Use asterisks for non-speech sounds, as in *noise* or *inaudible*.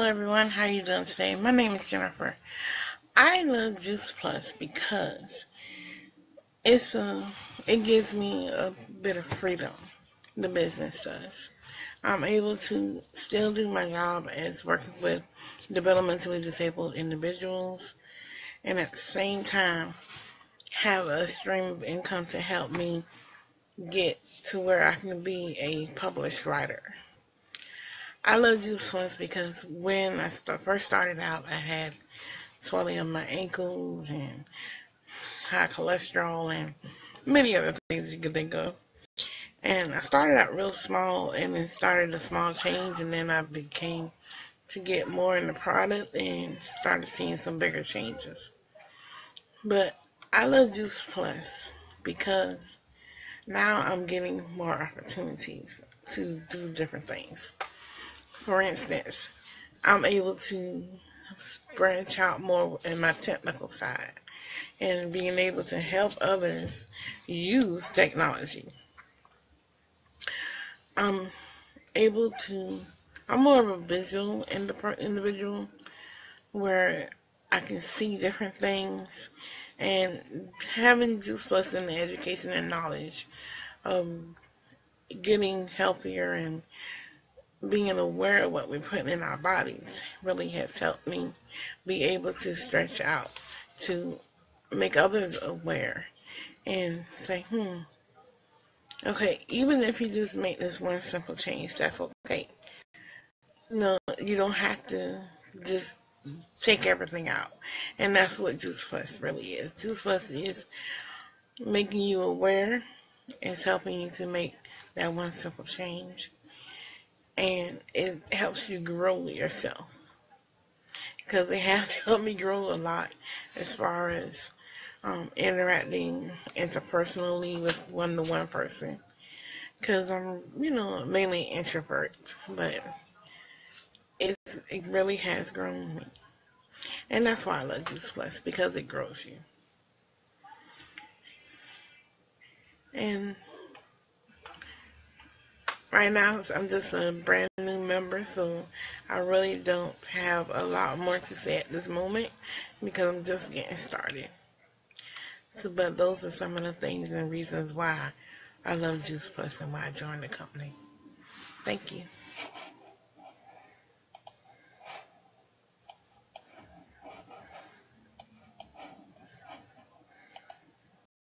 Hello everyone, how you doing today? My name is Jennifer. I love Juice Plus because it's a it gives me a bit of freedom. The business does. I'm able to still do my job as working with developmentally disabled individuals and at the same time have a stream of income to help me get to where I can be a published writer. I love juice plus because when I first started out, I had swelling of my ankles and high cholesterol and many other things you could think of. And I started out real small and then started a small change and then I became to get more in the product and started seeing some bigger changes. But I love Juice Plus because now I'm getting more opportunities to do different things for instance, I'm able to branch out more in my technical side and being able to help others use technology. I'm able to, I'm more of a visual individual where I can see different things and having Juice Plus in the education and knowledge of getting healthier and being aware of what we put in our bodies really has helped me be able to stretch out to make others aware and say, hmm, okay, even if you just make this one simple change, that's okay. No, you don't have to just take everything out. And that's what Juice Plus really is. Juice Plus is making you aware, it's helping you to make that one simple change and it helps you grow yourself because it has *laughs* helped me grow a lot as far as um, interacting interpersonally with one-to-one person because I'm, you know, mainly introvert, but it it really has grown me. And that's why I love Juice Plus, because it grows you. And right now. I'm just a brand new member so I really don't have a lot more to say at this moment because I'm just getting started. So but those are some of the things and reasons why I love Juice Plus and why I joined the company. Thank you